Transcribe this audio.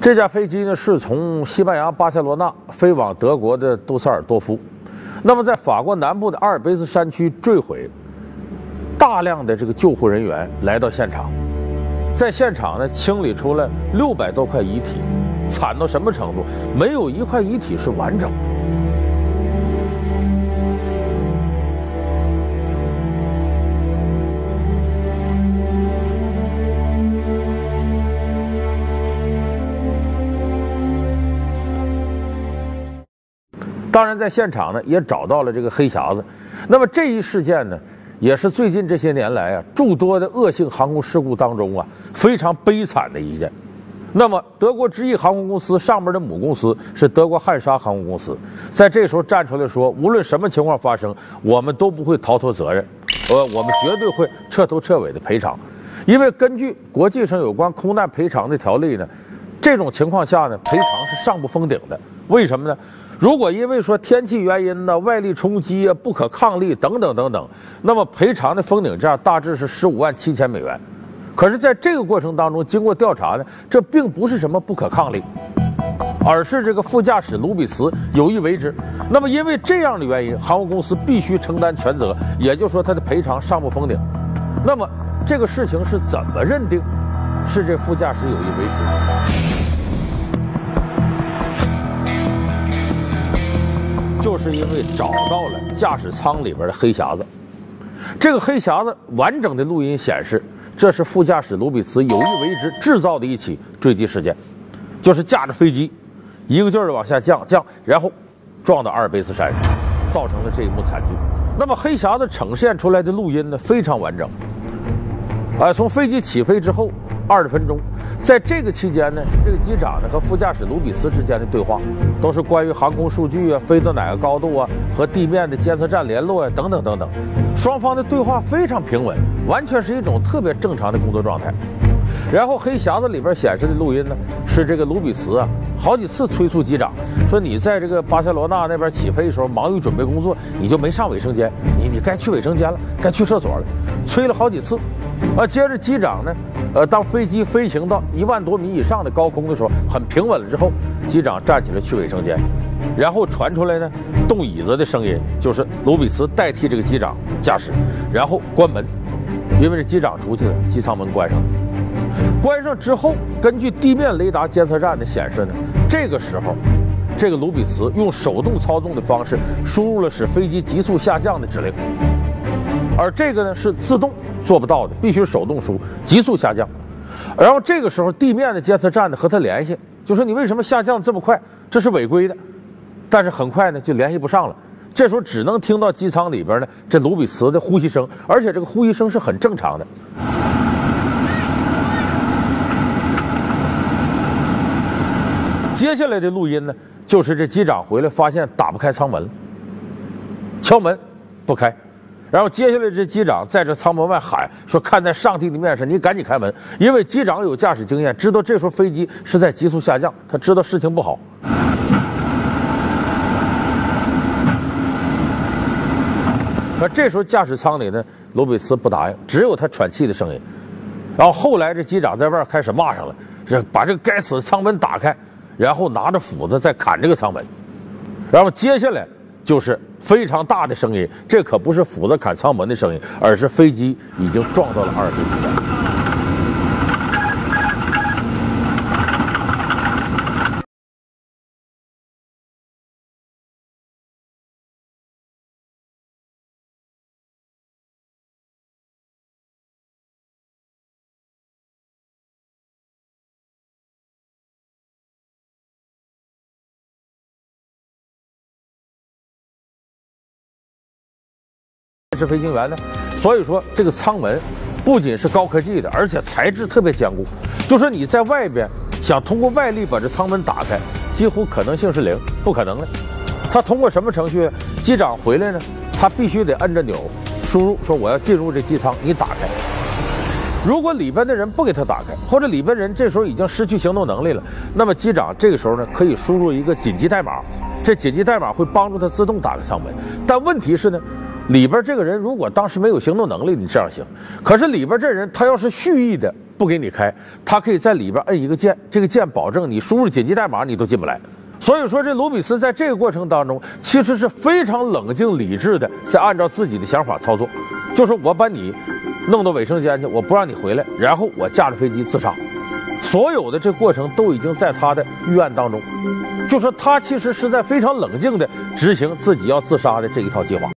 这架飞机呢是从西班牙巴塞罗那飞往德国的杜塞尔多夫，那么在法国南部的阿尔卑斯山区坠毁，大量的这个救护人员来到现场，在现场呢清理出了六百多块遗体，惨到什么程度？没有一块遗体是完整的。当然，在现场呢也找到了这个黑匣子。那么这一事件呢，也是最近这些年来啊诸多的恶性航空事故当中啊非常悲惨的一件。那么德国之翼航空公司上面的母公司是德国汉莎航空公司，在这时候站出来说，无论什么情况发生，我们都不会逃脱责任，呃，我们绝对会彻头彻尾的赔偿，因为根据国际上有关空难赔偿的条例呢，这种情况下呢，赔偿是上不封顶的。为什么呢？如果因为说天气原因呢、外力冲击啊、不可抗力等等等等，那么赔偿的封顶价大致是十五万七千美元。可是，在这个过程当中，经过调查呢，这并不是什么不可抗力，而是这个副驾驶卢比茨有意为之。那么，因为这样的原因，航空公司必须承担全责，也就是说，他的赔偿上不封顶。那么，这个事情是怎么认定是这副驾驶有意为之？就是因为找到了驾驶舱里边的黑匣子，这个黑匣子完整的录音显示，这是副驾驶卢比茨有意为之制造的一起坠机事件，就是驾着飞机一个劲儿的往下降降，然后撞到阿尔卑斯山上，造成了这一幕惨剧。那么黑匣子呈现出来的录音呢，非常完整，啊，从飞机起飞之后。二十分钟，在这个期间呢，这个机长呢和副驾驶卢比斯之间的对话，都是关于航空数据啊、飞到哪个高度啊、和地面的监测站联络啊等等等等，双方的对话非常平稳，完全是一种特别正常的工作状态。然后黑匣子里边显示的录音呢，是这个卢比茨啊，好几次催促机长说：“你在这个巴塞罗那那边起飞的时候忙于准备工作，你就没上卫生间，你你该去卫生间了，该去厕所了。”催了好几次，啊，接着机长呢。呃，当飞机飞行到一万多米以上的高空的时候，很平稳了之后，机长站起来去卫生间，然后传出来呢动椅子的声音，就是卢比茨代替这个机长驾驶，然后关门，因为是机长出去了，机舱门关上了。关上之后，根据地面雷达监测站的显示呢，这个时候，这个卢比茨用手动操纵的方式输入了使飞机急速下降的指令，而这个呢是自动。做不到的，必须手动输，急速下降。然后这个时候，地面的监测站呢和他联系，就说你为什么下降这么快？这是违规的。但是很快呢就联系不上了。这时候只能听到机舱里边呢这卢比茨的呼吸声，而且这个呼吸声是很正常的。接下来的录音呢，就是这机长回来发现打不开舱门了，敲门不开。然后接下来，这机长在这舱门外喊说：“看在上帝的面上，你赶紧开门，因为机长有驾驶经验，知道这时候飞机是在急速下降，他知道事情不好。”可这时候驾驶舱里呢，罗比斯不答应，只有他喘气的声音。然后后来这机长在外开始骂上了，这把这个该死的舱门打开，然后拿着斧子在砍这个舱门。然后接下来就是。非常大的声音，这可不是斧子砍舱门的声音，而是飞机已经撞到了阿尔卑斯山。是飞行员呢，所以说这个舱门不仅是高科技的，而且材质特别坚固。就说你在外边想通过外力把这舱门打开，几乎可能性是零，不可能的。他通过什么程序？机长回来呢，他必须得按着钮输入，说我要进入这机舱，你打开。如果里边的人不给他打开，或者里边人这时候已经失去行动能力了，那么机长这个时候呢，可以输入一个紧急代码，这紧急代码会帮助他自动打开舱门。但问题是呢？里边这个人如果当时没有行动能力，你这样行；可是里边这人他要是蓄意的不给你开，他可以在里边摁一个键，这个键保证你输入紧急代码你都进不来。所以说，这卢比斯在这个过程当中，其实是非常冷静理智的，在按照自己的想法操作。就是我把你弄到卫生间去，我不让你回来，然后我驾着飞机自杀。所有的这过程都已经在他的预案当中。就说他其实是在非常冷静的执行自己要自杀的这一套计划。